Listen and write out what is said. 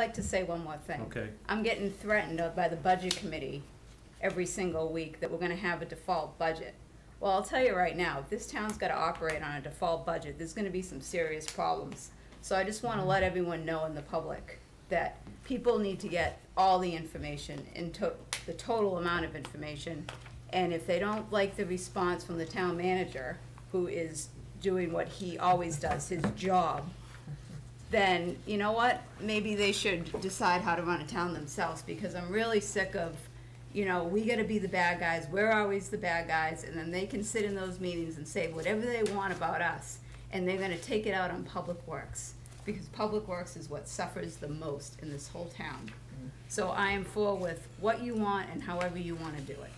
I'd like to say one more thing. Okay. I'm getting threatened by the budget committee every single week that we're gonna have a default budget. Well, I'll tell you right now, if this town's gotta operate on a default budget, there's gonna be some serious problems. So I just wanna let everyone know in the public that people need to get all the information in to, the total amount of information. And if they don't like the response from the town manager, who is doing what he always does, his job, then, you know what, maybe they should decide how to run a town themselves, because I'm really sick of, you know, we gotta be the bad guys, we're always the bad guys, and then they can sit in those meetings and say whatever they want about us, and they're gonna take it out on Public Works, because Public Works is what suffers the most in this whole town. Mm. So I am for with what you want and however you wanna do it.